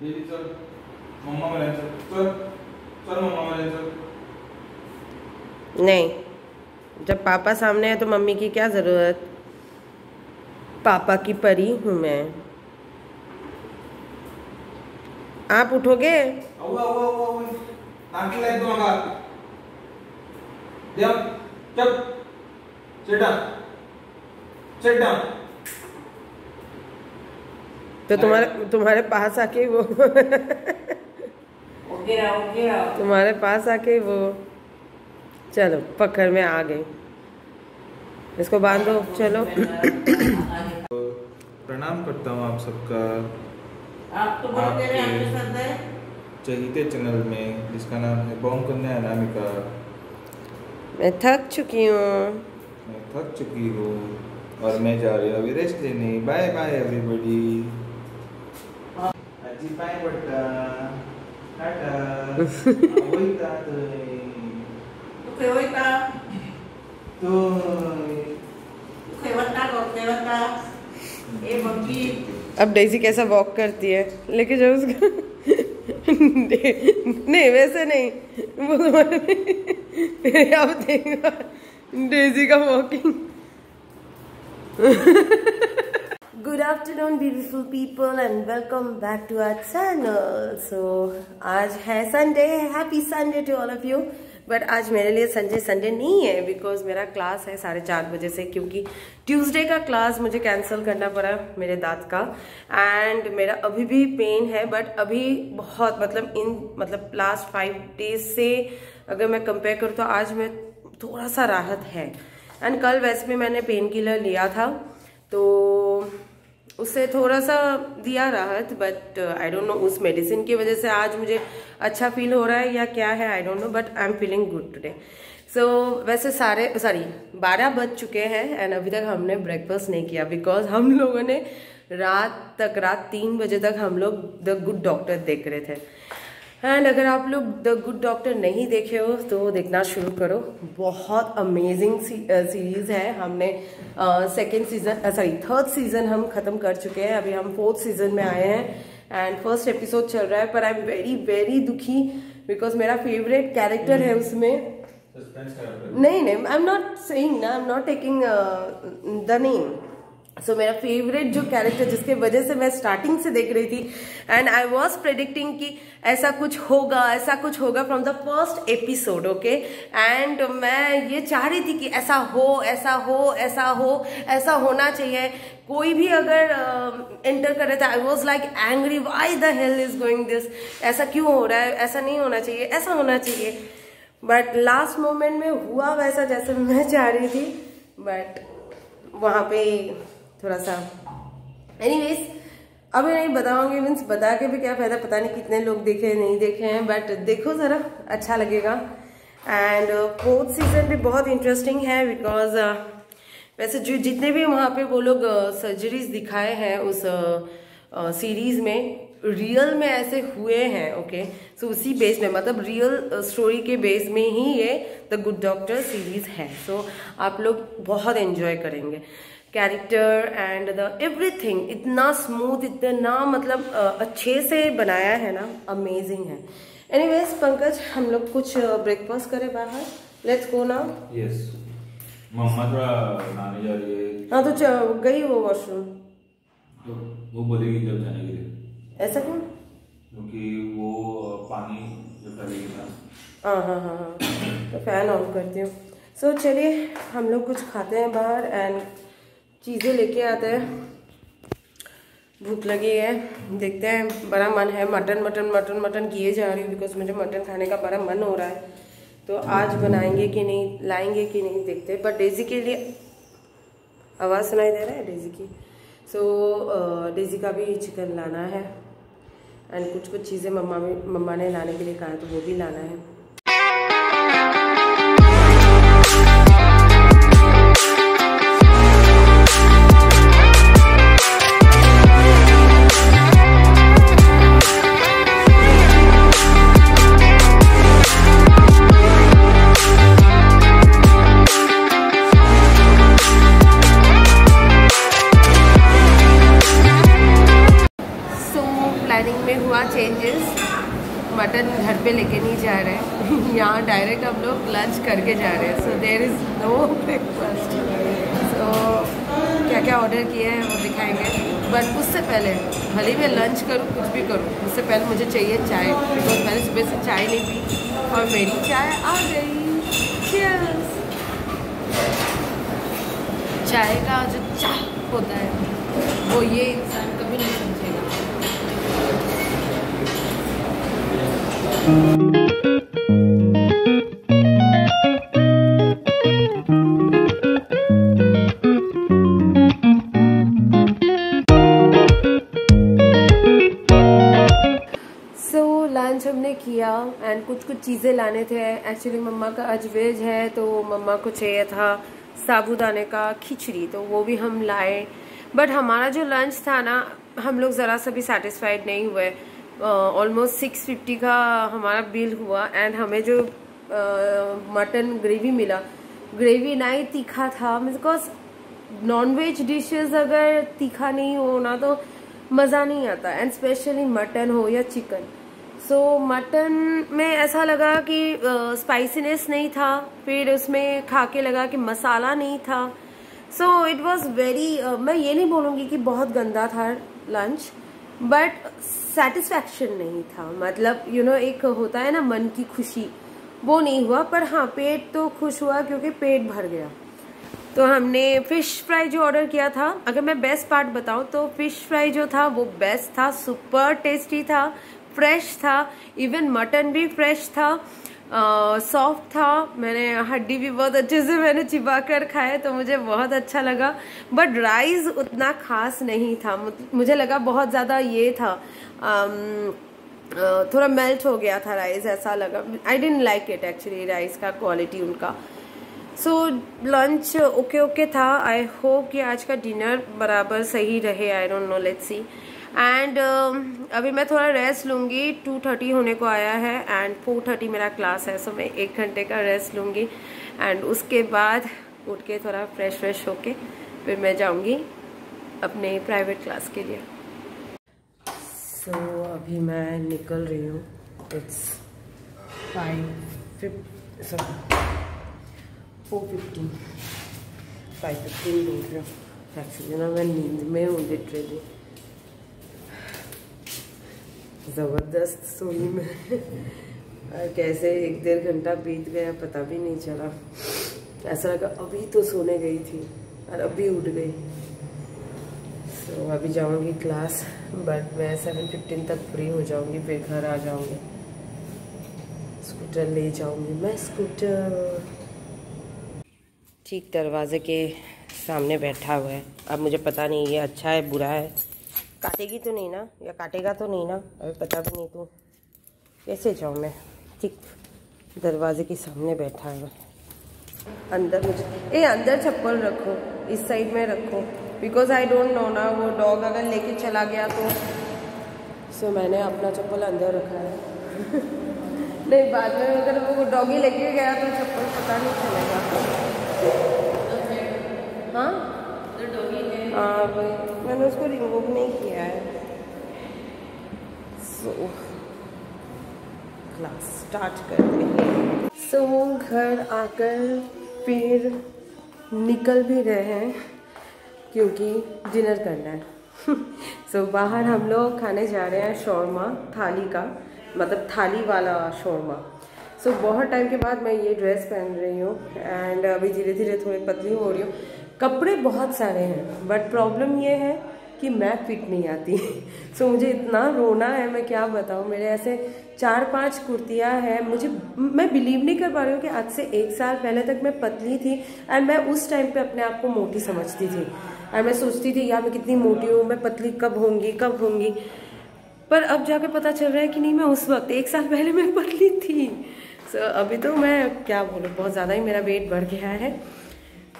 चल मम्मा चल चल चल मम्मा चल नहीं। जब पापा सामने है तो मम्मी की क्या ज़रूरत? पापा की परी हूँ मैं। आप उठोगे? नाकीला येतो मला तो तुम्हारे तुम्हारे पास आके वो तुम्हारे पास आके वो चलो पकड़ में आ गई। इसको बांधो चलो। प्रणाम करता हूँ आप सबका। आप तो चहीते चैनल में जिसका नाम है बॉम कन्या अनामिका। मैं थक चुकी हूँ। मैं थक चुकी हूँ और मैं जा रही हूँ अभी रेस्ट लेने। बाय बाय एवरीबॉडी तू तू अब डेजी कैसा वॉक करती है? लेके जाओ उसका। नहीं वैसे नहीं। वो तुम्हारे अब देखो डेजी का walking afternoon beautiful people and welcome back to our channel so आज है Sunday happy Sunday to all of you but आज मेरे लिए संडे संडे नहीं है बिकॉज़ मेरा क्लास है साढ़े चार बजे से, क्योंकि ट्यूसडे का क्लास मुझे कैंसिल करना पड़ा मेरे दांत का. एंड मेरा अभी भी पेन है बट अभी बहुत मतलब इन मतलब लास्ट फाइव डेज़ से अगर मैं कंपेयर करूँ तो आज मैं थोड़ा सा राहत है. एंड कल वैसे भी मैंने पेन किलर लिया था तो उससे थोड़ा सा दिया राहत बट आई डोंट नो उस मेडिसिन की वजह से आज मुझे अच्छा फील हो रहा है या क्या है I don't know but I am feeling good today so वैसे सारे सॉरी बारह बज चुके हैं एंड अभी तक हमने ब्रेकफास्ट नहीं किया बिकॉज़ हम लोगों ने रात तक, रात तीन बजे तक हम लोग द गुड डॉक्टर देख रहे थे। एंड अगर आप लोग द गुड डॉक्टर नहीं देखे हो तो देखना शुरू करो। बहुत अमेजिंग सीरीज़ है। हमने second season sorry third season हम खत्म कर चुके हैं। अभी हम फोर्थ सीज़न में आए हैं। एंड फ़र्स्ट एपिसोड चल रहा है पर आई एम वेरी वेरी दुखी बिकॉज़ मेरा फेवरेट कैरेक्टर है उसमें। नहीं नहीं आई एम नॉट सेइंग ना I am not taking the name so मेरा फेवरेट जो कैरेक्टर जिसके वजह से मैं स्टार्टिंग से देख रही थी एंड आई वॉज़ प्रेडिक्टिंग कि ऐसा कुछ होगा, ऐसा कुछ होगा from the first episode okay and मैं ये चाह रही थी कि ऐसा हो ऐसा हो ऐसा हो, ऐसा होना चाहिए। कोई भी अगर एंटर कर रहे थे I was like angry why the hell is going this ऐसा क्यों हो रहा है? ऐसा नहीं होना चाहिए, ऐसा होना चाहिए। बट लास्ट मोमेंट में हुआ वैसा जैसे मैं चाह रही थी बट वहाँ पे थोड़ा सा। एनीवेज अभी नहीं बताऊँगी मीन्स बता के भी क्या फ़ायदा पता नहीं कितने लोग देखे नहीं देखे हैं बट देखो ज़रा अच्छा लगेगा। एंड फोर्थ सीज़न भी बहुत इंटरेस्टिंग है बिकॉज़ uh, वैसे जो जितने भी वहाँ पे वो लोग सर्जरीज uh, दिखाए हैं उस सीरीज़ uh, में रियल में ऐसे हुए हैं ओके सो उसी बेस में मतलब रियल स्टोरी के बेस में ही ये द गुड डॉक्टर सीरीज़ है। सो so, आप लोग बहुत एंजॉय करेंगे। कैरेक्टर एंड द एवरीथिंग इतना स्मूथ इतना मतलब अच्छे से बनाया है ना अमेजिंग है। एनीवेज पंकज हम लोग कुछ ब्रेकफास्ट करें बाहर। लेट्स गो नाउ यस मम्मा थोड़ा नहाने जा रही है। हाँ तो गई वो वॉशरूम तो वो बोलेगी जब जाने के लिए। ऐसा क्यों? क्योंकि वो पानी जब डालेगी ना। हाँ हाँ हाँ हाँ। तो फ़ैन ऑन करती हूँ। सो so, चलिए हम लोग कुछ खाते हैं बाहर एंड चीज़ें लेके आते हैं। भूख लगी है। देखते हैं बड़ा मन है। मटन मटन मटन मटन किए जा रही हूँ बिकॉज़ मुझे मटन खाने का बड़ा मन हो रहा है। तो आज बनाएँगे कि नहीं लाएँगे कि नहीं देखते बट डेजी के लिए आवाज़ सुनाई दे रहा है डेजी की। सो so, डेजी का भी चिकन लाना है। एंड कुछ कुछ चीज़ें मम्मा मम्मा ने लाने के लिए कहा तो वो भी लाना है। मटन घर पे लेके नहीं जा रहे हैं। यहाँ डायरेक्ट हम लोग लंच करके जा रहे हैं। So there is no breakfast so क्या क्या ऑर्डर किए हैं वो दिखाएँगे। बट उससे पहले, भले मैं लंच करूँ, कुछ भी करूँ, उससे पहले मुझे चाहिए चाय। बिकॉज़ मैंने सुबह से चाय नहीं पी और मेरी चाय आ गई! चाय का जो चाह होता है, वो ये इंसान कभी नहीं समझेगा सो लंच हमने किया एंड कुछ कुछ चीज़ें लाने थे। एक्चुअली मम्मा का आज वेज है तो मम्मा को चाहिए था साबूदाने का खिचड़ी तो वो भी हम लाए। बट हमारा जो लंच था ना, हम लोग ज़रा सा भी सेटिस्फाइड नहीं हुए। ऑलमोस्ट सिक्स फिफ्टी का हमारा बिल हुआ एंड हमें जो मटन ग्रेवी मिला। ग्रेवी ना ही तीखा था बिकॉज़ नॉन वेज डिशेस अगर तीखा नहीं हो ना तो मज़ा नहीं आता एंड स्पेशली मटन हो या चिकन सो so, मटन में ऐसा लगा कि स्पाइसीनेस uh, नहीं था फिर उसमें खा के लगा कि मसाला नहीं था। सो इट वॉज़ वेरी मैं ये नहीं बोलूँगी कि बहुत गंदा था लंच बट सेटिस्फैक्शन नहीं था। मतलब यू you नो know, एक होता है ना मन की खुशी। वो नहीं हुआ पर हाँ पेट तो खुश हुआ क्योंकि पेट भर गया। तो हमने फ़िश फ्राई जो ऑर्डर किया था अगर मैं बेस्ट पार्ट बताऊँ तो फ़िश फ्राई जो था वो बेस्ट था सुपर टेस्टी था फ्रेश था इवन मटन भी फ्रेश था। सॉफ्ट था। मैंने हड्डी भी बहुत अच्छे से मैंने चिपा कर खाए तो मुझे बहुत अच्छा लगा। बट राइस उतना खास नहीं था। मुझे लगा बहुत ज़्यादा ये था। आम, थोड़ा मेल्ट हो गया था राइस ऐसा लगा। I didn't like it actually rice का क्वालिटी उनका। सो लंच ओके ओके था। आई होप कि आज का डिनर बराबर सही रहे। I don't know let's see and uh, अभी मैं थोड़ा रेस्ट लूँगी। टू थर्टी होने को आया है एंड फोर थर्टी मेरा क्लास है सो मैं एक घंटे का रेस्ट लूँगी। एंड उसके बाद उठ के थोड़ा फ्रेश फ्रेश होके फिर मैं जाऊँगी अपने प्राइवेट क्लास के लिए। सो so, अभी मैं निकल रही हूँ। It's five fift sorry four fifteen five fifteen बोल रही हूँ। एक्चुअली ना मैं नींद में हूँ लिटरली ज़बरदस्त सोई में। और कैसे एक डेढ़ घंटा बीत गया पता भी नहीं चला। ऐसा लगा अभी तो सोने गई थी और अभी उठ गई। सो so, अभी जाऊँगी क्लास बट मैं सेवन फिफ्टीन तक फ्री हो जाऊँगी फिर घर आ जाऊँगी। स्कूटर ले जाऊँगी मैं स्कूटर ठीक दरवाजे के सामने बैठा हुआ है। अब मुझे पता नहीं ये अच्छा है बुरा है? काटेगी तो नहीं ना? या काटेगा तो नहीं ना? अभी पता भी नहीं तो। कैसे जाऊँ मैं? ठीक दरवाजे के सामने बैठा है अंदर मुझे ए अंदर चप्पल रखो इस साइड में रखो। बिकॉज़ आई डोंट नो ना वो डॉग अगर लेके चला गया तो। सो so, मैंने अपना चप्पल अंदर रखा है। नहीं बाद में अगर वो डॉगी लेके गया तो चप्पल पता नहीं चलेगा। हाँ। हाँ वही। मैंने उसको रिमूव नहीं किया है। सो क्लास स्टार्ट करते हैं। सो so, घर आकर फिर निकल भी रहे हैं क्योंकि डिनर करना है। सो so, बाहर हम लोग खाने जा रहे हैं शौरमा थाली का मतलब थाली वाला शौरमा सो so, बहुत टाइम के बाद मैं ये ड्रेस पहन रही हूँ एंड अभी धीरे धीरे थोड़ी पतली हो रही हूँ। कपड़े बहुत सारे हैं बट प्रॉब्लम ये है कि मैं फिट नहीं आती। सो so, मुझे इतना रोना है मैं क्या बताऊँ? मेरे ऐसे चार पाँच कुर्तियाँ हैं मुझे मैं बिलीव नहीं कर पा रही हूँ कि आज से एक साल पहले तक मैं पतली थी एंड मैं उस टाइम पे अपने आप को मोटी समझती थी। एंड मैं सोचती थी यार मैं कितनी मोटी हूँ मैं पतली कब होंगी कब होंगी? पर अब जाके पता चल रहा है कि नहीं मैं उस वक्त एक साल पहले मैं पतली थी। सो so, अभी तो मैं क्या बोलूँ बहुत ज़्यादा ही मेरा वेट बढ़ गया है।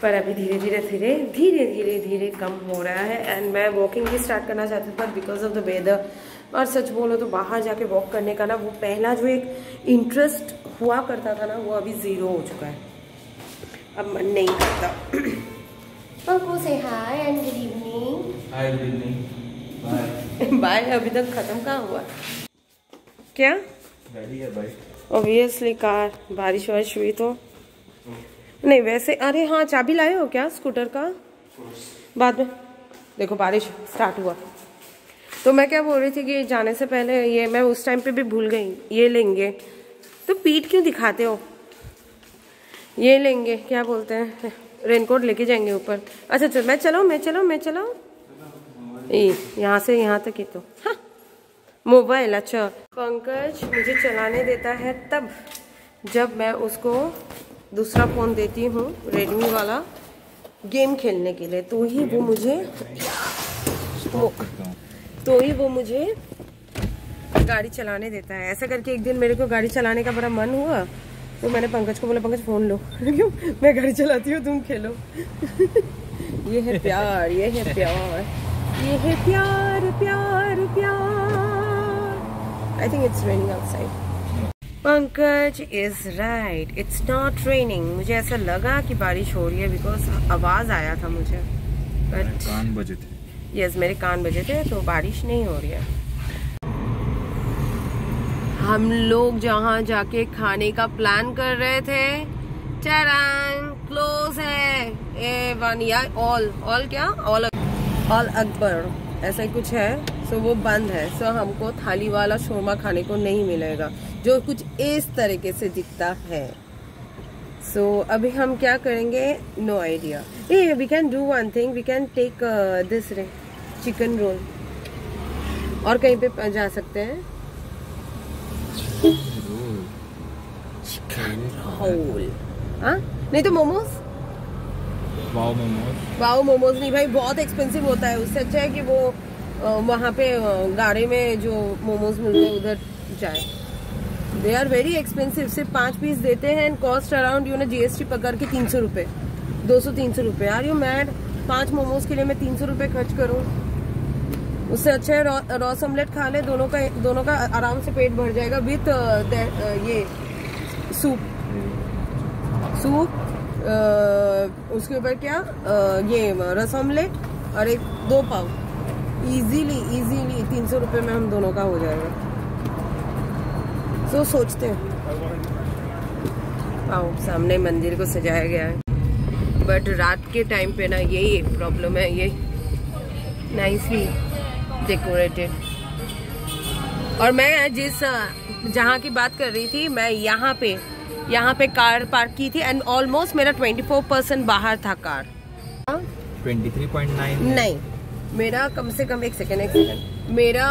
पर अभी धीरे धीरे धीरे धीरे धीरे धीरे कम हो रहा है। एंड मैं वॉकिंग भी स्टार्ट करना चाहती हूँ पर बिकॉज़ ऑफ़ द वेदर और सच बोलो तो बाहर जाके वॉक करने का ना वो पहला जो एक इंटरेस्ट हुआ करता था ना वो अभी ज़ीरो हो चुका है। अब मन नहीं करता. बाय अभी तक खत्म कहाँ हुआ? क्या? गाड़ी है बाइक ऑब्वियसली कार बारिश वारिश हुई तो। नहीं, वैसे, अरे हाँ चाबी लाए हो क्या स्कूटर का? बाद में। देखो, बारिश स्टार्ट हुआ। तो मैं क्या बोल रही थी कि जाने से पहले ये, मैं उस टाइम पे भी भूल गई। ये लेंगे। तो पीठ क्यों दिखाते हो? ये लेंगे, क्या बोलते हैं? रेनकोट लेके जाएँगे ऊपर। अच्छा चल, मैं चलाऊँ मैं चलाऊँ मैं चलाऊँ? यहाँ से, यहाँ तक ही तो। हाँ। मोबाइल अच्छा। पंकज मुझे चलाने देता है तब जब मैं उसको दूसरा फ़ोन देती हूँ रेडमी वाला गेम खेलने के लिए। तो ही वो मुझे वो, तो ही वो मुझे गाड़ी चलाने देता है। ऐसा करके एक दिन मेरे को गाड़ी चलाने का बड़ा मन हुआ तो मैंने पंकज को बोला पंकज फ़ोन लो। क्यों? मैं गाड़ी चलाती हूँ तुम खेलो। ये है प्यार ये है प्यार ये है प्यार प्यार प्यार। I think it's raining outside Pankaj is right it's not raining मुझे ऐसा लगा कि बारिश हो रही है बिकॉज़ आवाज़ आया था मुझे. बट कान बजे थे। यस मेरे कान बजे थे तो बारिश नहीं हो रही है। हम लोग जहाँ जाके खाने का प्लान कर रहे थे चरण क्लोज है। ए वन या ऑल ऑल क्या? All all Akbar. ऐसा ही कुछ है। सो वो बंद है। सो हमको थाली वाला शोरमा खाने को नहीं मिलेगा जो कुछ इस तरीके से दिखता है। सो so, अभी हम क्या करेंगे? No idea a we can do one thing we can take this रे चिकन रोल और कहीं पे जा सकते हैं? चिकन रोल हाँ? नहीं तो मोमोज वाओ मोमोज वाओ मोमोज नहीं भाई बहुत एक्सपेंसिव होता है। उससे अच्छा है कि वो वहाँ पे गाड़ी में जो मोमोज मिलते हैं, उधर जाए। दे आर वेरी एक्सपेंसिव सिर्फ़ पाँच पीस देते हैं एंड कॉस्ट अराउंड यू ना जीएसटी पकड़ के तीन सौ रुपये दो सौ, तीन सौ रुपये आर यू मैड पाँच मोमोज के लिए मैं तीन सौ रुपये खर्च करूँ? उससे अच्छा है रॉस ऑमलेट खा ले, दोनों का दोनों का आराम से पेट भर जाएगा विथ ये सूप सूप उसके ऊपर क्या? ये, रस ऑमलेट और एक दो पाव। इजीली इजीली तीन सौ रुपये में हम दोनों का हो जाएगा। तो सोचते हैं। आओ सामने मंदिर को सजाया गया है। बट रात के टाइम पे ना यही एक प्रॉब्लम है ये नाइसली डेकोरेटेड और मैं जिस जहाँ की बात कर रही थी मैं यहाँ पे यहाँ पे कार पार्क की थी एंड ऑलमोस्ट मेरा 24 परसेंट बाहर था कार। 23.9 नहीं मेरा कम से कम एक सेकेंड एक सेकेंड मेरा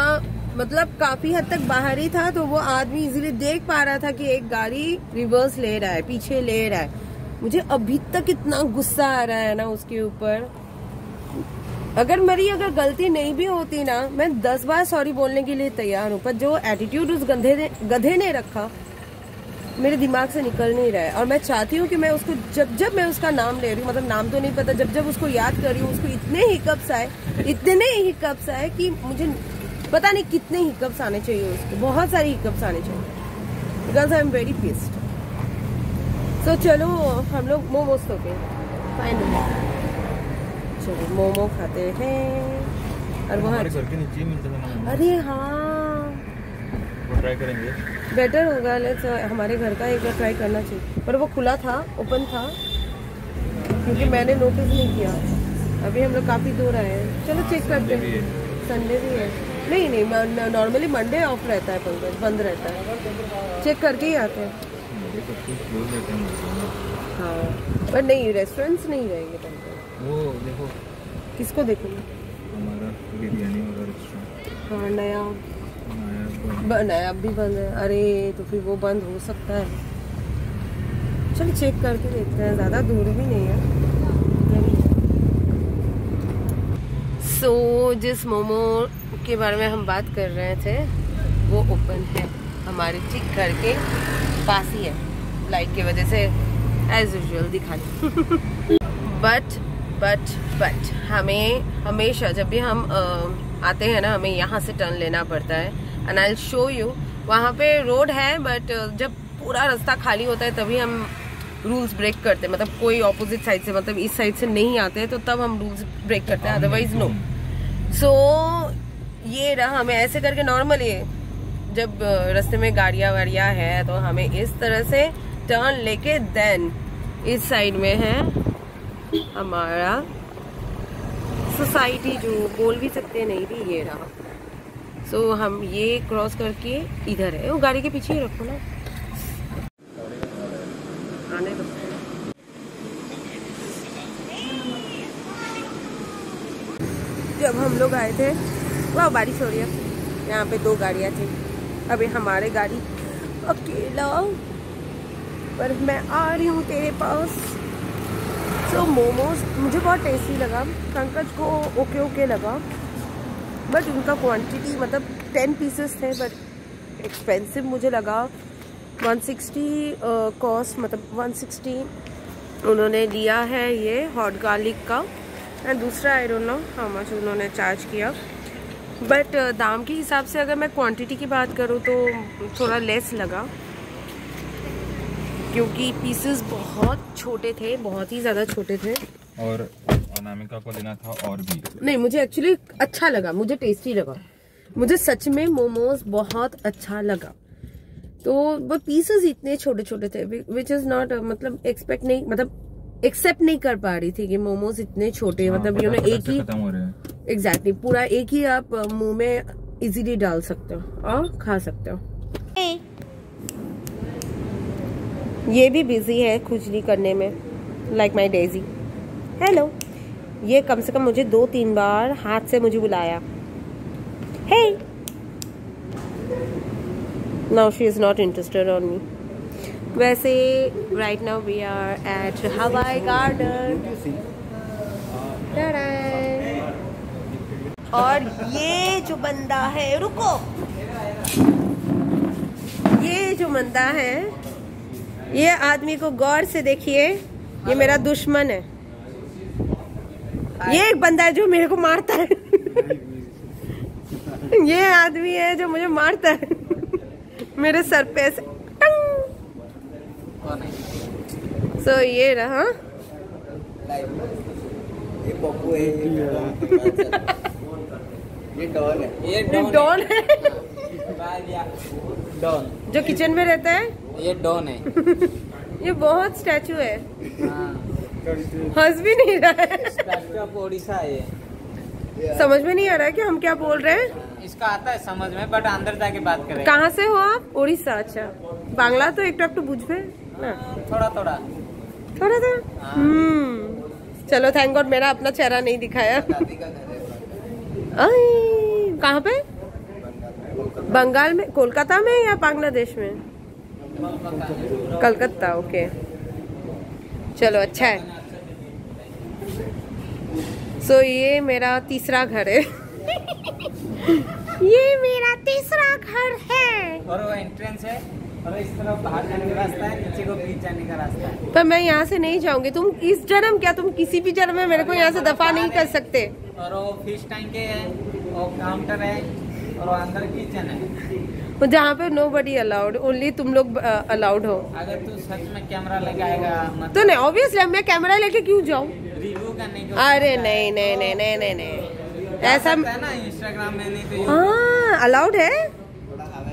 मतलब काफ़ी हद तक बाहर ही था तो वो आदमी इजीली देख पा रहा था कि एक गाड़ी रिवर्स ले रहा है, पीछे ले रहा है. मुझे अभी तक इतना गुस्सा आ रहा है ना उसके ऊपर. अगर मेरी अगर गलती नहीं भी होती ना, मैं दस बार सॉरी बोलने के लिए तैयार हूँ, पर जो एटीट्यूड उस गधे ने गधे ने रखा मेरे दिमाग से निकल नहीं रहा है। और मैं चाहती हूँ कि मैं उसको जब जब मैं उसका नाम ले रही हूँ मतलब नाम तो नहीं पता जब जब उसको याद कर रही हूँ उसको इतने हिकअप्स आए इतने हिकअप्स आए कि मुझे पता नहीं कितने हिकअप्स आने चाहिए उसको। बहुत सारे हिकअप्स आने चाहिए। Because I am very pissed so चलो हम लोग मोमोज तो के फाइनली चलो मोमो खाते हैं। और वहाँ ही। अरे हाँ ट्राई करेंगे। बेटर होगा लेट्स हमारे घर का एक बार ट्राई करना चाहिए। पर वो खुला था ओपन था क्योंकि मैंने नोटिस नहीं किया। अभी हम लोग काफ़ी दूर आए हैं। चलो चेक करते हैं। संडे भी है। नहीं नहीं नॉर्मली मंडे ऑफ़ रहता है पंकज बंद रहता है। चेक करके ही आते हैं। हैं। हाँ पर नहीं रेस्टोरेंट्स नहीं रहेंगे पंकज। वो देखो। किसको देखूँगी? हमारा बिरयानी वाला रेस्टोरेंट हाँ नया। नया बन- ब- अब भी बंद है। अरे तो फिर वो बंद हो सकता है। चलो चेक करके देखते हैं ज़्यादा दूर भी नहीं है। सो so, जिस मोमो के बारे में हम बात कर रहे थे वो ओपन है। हमारे ठीक घर के पास ही है। लाइट की वजह से एज यूजल दिखा बट बट बट हमें हमेशा जब भी हम अ, आते हैं ना हमें यहाँ से टर्न लेना पड़ता है। एंड आई शो यू वहाँ पे रोड है बट जब पूरा रास्ता खाली होता है, तभी हम रूल्स ब्रेक करते हैं। मतलब कोई ऑपोजिट साइड से मतलब इस साइड से नहीं आते हैं तो तब हम रूल्स ब्रेक करते हैं। अदरवाइज़ नो सो ये रहा हमें ऐसे करके नॉर्मल जब रास्ते में गाड़ियाँ वाड़ियाँ है तो हमें इस तरह से टर्न लेके देन इस साइड में है हमारा सोसाइटी जो बोल भी सकते नहीं भी, ये रहा। सो so, हम ये क्रॉस करके इधर है। वो गाड़ी के पीछे ही रखो ना। आने दो। जब हम लोग आए थे वाह बारिश हो रही है। यहाँ पे दो गाड़ियाँ थी। अभी हमारे गाड़ी अकेला। पर मैं आ रही हूँ तेरे पास। सो so, मोमोज मुझे बहुत टेस्टी लगा। पंकज को ओके ओके लगा। बट उनका क्वांटिटी मतलब टेन पीसेस थे बट एक्सपेंसिव मुझे लगा। 160 कॉस्ट मतलब 160 उन्होंने दिया है ये हॉट गार्लिक का। एंड दूसरा I don't know how much उन्होंने चार्ज किया। बट दाम के हिसाब से अगर मैं क्वांटिटी की बात करूँ तो थोड़ा लेस लगा। क्योंकि पीसेस बहुत छोटे थे, बहुत ही ज़्यादा छोटे थे। और अनामिका को लेना था और भी। नहीं मुझे एक्चुअली अच्छा लगा मुझे टेस्टी लगा। मुझे सच में मोमोज बहुत अच्छा लगा। तो वो पीसेस इतने छोटे छोटे थे विच इज़ नॉट मतलब एक्सपेक्ट नहीं मतलब एक्सेप्ट नहीं कर पा रही थी कि मोमोज इतने छोटे हाँ, मतलब यू नो एक ही एग्जैक्टली exactly, पूरा एक ही आप मुँह में इजीली डाल सकते हो और खा सकते हो। ये भी बिज़ी है खुजली करने में लाइक माई डेजी हेलो ये कम से कम मुझे दो तीन बार हाथ से मुझे बुलाया। Hey now she is not interested on me वैसे right now we are at Hawaii Garden और ये जो बंदा है, रुको! ये जो बंदा है, ये आदमी को गौर से देखिए, ये मेरा दुश्मन है। ये एक बंदा है जो मेरे को मारता है। ये आदमी है जो मुझे मारता है। मेरे सर पे ऐसे सो so, ये रहा। ये है ये डॉन है। ये ये डॉन है। डॉन। जो किचन में रहता है। ये डॉन है। ये बहुत स्टैचू है। हाँ। हंस भी नहीं रहा है। समझ में नहीं आ रहा है कि हम क्या बोल रहे हैं? इसका आता है समझ में बट अंदर जाके बात करें। कहाँ से हो आप? उड़ीसा अच्छा। बांग्ला तो एक तो, तो बुझे हाँ, थोड़ा थोड़ा। थोड़ा सा हाँ। हम्म। चलो थैंक गॉड मेरा अपना चेहरा नहीं दिखाया। कहाँ पे? बंगाल में कोलकाता में या बांग्लादेश में? कलकत्ता ओके चलो अच्छा है। सो so, ये मेरा तीसरा घर है। ये मेरा तीसरा घर है। और वो एंट्रेंस है। और इस तरफ़ बाहर जाने का रास्ता है नीचे को बीच जाने का रास्ता है। पर मैं यहाँ से नहीं जाऊँगी। तुम इस जन्म क्या? तुम किसी भी जन्म में मेरे को यहाँ से दफ़ा नहीं कर सकते। और वो फ़िश टैंक है वो काउंटर है और वो अंदर किचन है। जहाँ पे नो बडी अलाउड ओनली तुम लोग अलाउड हो। अगर तू सच में कैमरा लेके आएगा मतलब तो नहीं ऑब्वियसली मैं कैमरा लेके क्यों जाऊँ? करने के अरे नहीं नहीं नहीं नहीं नहीं नहीं। ऐसा ना इंस्टाग्राम में नहीं तो हाँ अलाउड है?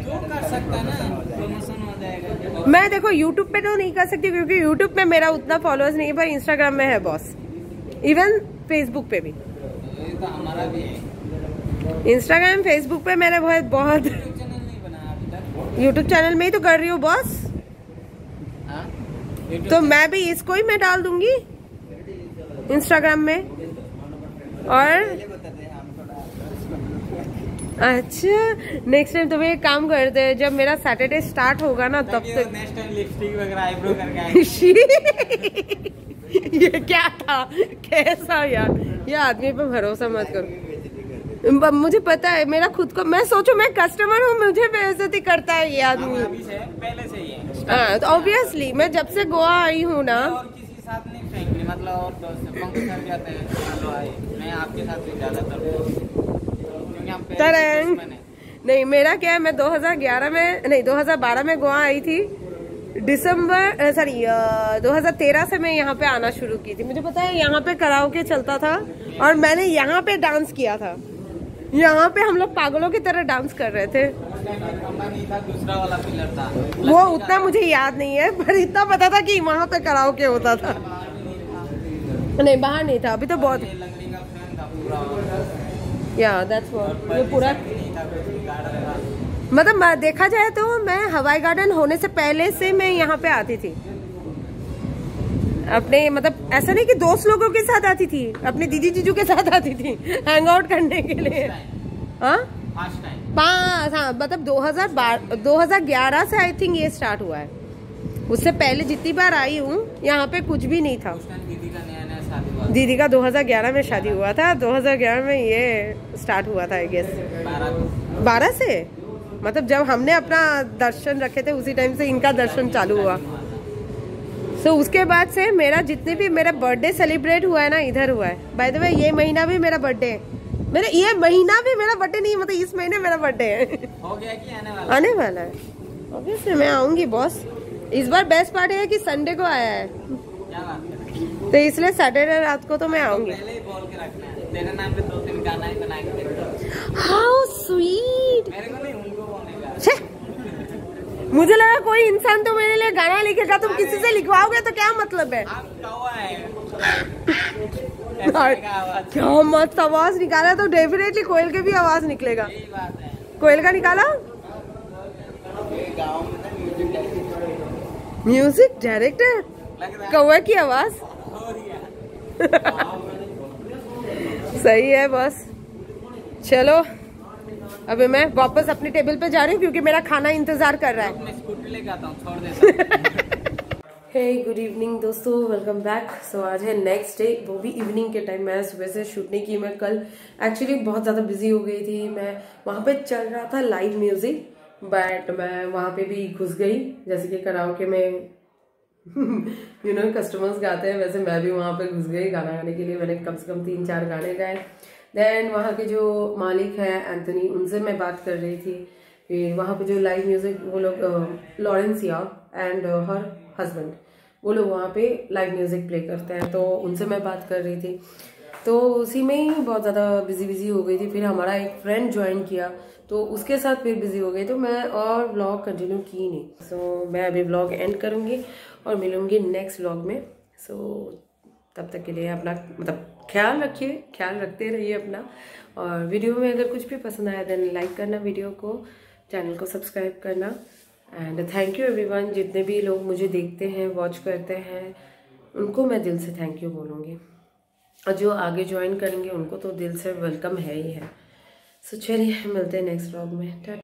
जो कर सकता ना प्रमोशन हो जाएगा। मैं देखो यूट्यूब पे तो नहीं कर सकती क्योंकि यूट्यूब पे मेरा उतना फॉलोअर्स नहीं है पर इंस्टाग्राम में है बॉस इवन फेसबुक पे भी। तो हमारा भी है। इंस्टाग्राम फेसबुक पे मैंने बहुत बहुत यूट्यूब चैनल में ही तो कर रही हूँ बॉस हाँ? तो मैं भी इसको ही मैं डाल दूँगी? इंस्टाग्राम में? और? अच्छा नेक्स्ट टाइम तुम्हें एक काम करते हैं जब मेरा सैटरडे स्टार्ट होगा ना तब तक नेक्स्ट टाइम लिपस्टिक वगैरह आईब्रो करके ये क्या था? कैसा यार? ये आदमी पे भरोसा मत करो। मुझे पता है मेरा खुद को मैं सोचो मैं कस्टमर हूँ मुझे बेइज्जती करता है ये आदमी। अभी पहले से हाँ तो ऑब्वियसली मैं जब से गोवा आई हूँ ना और किसी साथ नहीं फ्रेंकली मतलब और सर जाते हैं। मैं आपके साथ ज़्यादातर क्योंकि हम तरंग। नहीं मेरा क्या है मैं 2011 में नहीं 2012 में गोवा आई थी। दिसंबर सॉरी 2013 से मैं यहाँ पे आना शुरू की थी। मुझे पता है यहाँ पे कराओके चलता था और मैंने यहाँ पे डांस किया था। यहाँ पे हम लोग पागलों की तरह डांस कर रहे था। वो उतना मुझे याद नहीं है पर इतना पता था कि वहाँ पे कराओके होता था। नहीं बाहर नहीं था अभी तो बहुत ये दैट्स व्हाट ये पूरा मतलब देखा जाए तो मैं हवाई गार्डन होने से पहले से मैं यहाँ पे आती थी। अपने मतलब ऐसा नहीं कि दोस्त लोगों के साथ आती थी अपने दीदी जीजू के साथ आती थी हैंग आउट करने के लिए। हाँ? पाँच हाँ मतलब 2012 2011 से आई थिंक ये स्टार्ट हुआ है। उससे पहले जितनी बार आई हूँ यहाँ पे कुछ भी नहीं था। दीदी का नया नया शादी हुआ दीदी का 2011 में शादी हुआ था 2011 में ये स्टार्ट हुआ था आई गेस बारह से? मतलब जब हमने अपना दर्शन रखे थे उसी टाइम से इनका दर्शन चालू हुआ। सो उसके बाद से मेरा जितने भी मेरा बर्थडे सेलिब्रेट हुआ है ना इधर हुआ है। बाय द वे ये महीना भी मेरा बर्थडे है। मेरा ये महीना भी मेरा बर्थडे नहीं मतलब इस महीने मेरा बर्थडे है। हो गया कि आने वाला आने वाला है। ऑब्वियसली मैं आऊँगी बॉस इस बार बेस्ट पार्ट है कि संडे को आया है। क्या बात कर तो इसलिए सैटरडे रात को तो मैं आऊँगी। पहले ही बोल के रखना है। तेरे नाम पे दो तीन गाना ही बना के। देना हाउ स्वीट मेरे को नहीं उनको बोलेगा छे! मुझे लगा कोई इंसान तो मेरे लिए गाना लिखेगा तुम किसी से लिखवाओगे तो क्या मतलब है? क्या मस्त आवाज़ निकाला तो डेफिनेटली कोयल के भी आवाज़ निकलेगा। कोयल का निकाला? म्यूज़िक डायरेक्टर कौआ की आवाज़? सही है बस। चलो अभी मैं वापस अपने टेबल पे जा रही हूँ क्योंकि मेरा खाना इंतज़ार कर रहा है। मैं स्कूटी लेके आता छोड़ देता हे। गुड इवनिंग दोस्तों वेलकम बैक सो आज है नेक्स्ट डे वो भी इवनिंग के टाइम मैं सुबह से शूट नहीं की मैं कल एक्चुअली बहुत ज़्यादा बिज़ी हो गई थी। मैं वहाँ पे चल रहा था लाइव म्यूज़िक बट मैं वहाँ पे भी घुस गई जैसे कि कराओके में यू नो कस्टमर्स गाते हैं वैसे मैं भी वहाँ पे घुस गई गाना गाने के लिए। मैंने कम से कम तीन चार गाने गाए। देन वहाँ के जो मालिक हैं एंथनी उनसे मैं बात कर रही थी। फिर वहाँ पे जो लाइव म्यूज़िक वो लोग लॉरेंस या एंड हर हस्बैंड वो लोग वहाँ पे लाइव म्यूज़िक प्ले करते हैं तो उनसे मैं बात कर रही थी। तो उसी में ही बहुत ज़्यादा बिज़ी बिज़ी हो गई थी। फिर हमारा एक फ्रेंड ज्वाइन किया तो उसके साथ फिर बिज़ी हो गई। तो मैं और ब्लॉग कंटिन्यू की नहीं। सो so, मैं अभी ब्लॉग एंड करूँगी। और मिलूँगी नेक्स्ट व्लॉग में। सो तब तक के लिए अपना मतलब ख्याल रखिए, ख्याल रखते रहिए अपना। और वीडियो में अगर कुछ भी पसंद आया देन लाइक करना वीडियो को चैनल को सब्सक्राइब करना। एंड थैंक यू एवरीवन जितने भी लोग मुझे देखते हैं वॉच करते हैं, उनको मैं दिल से थैंक यू बोलूँगी। और जो आगे ज्वाइन करेंगे, उनको तो दिल से वेलकम है ही है। सो चलिए, मिलते हैं नेक्स्ट व्लॉग में।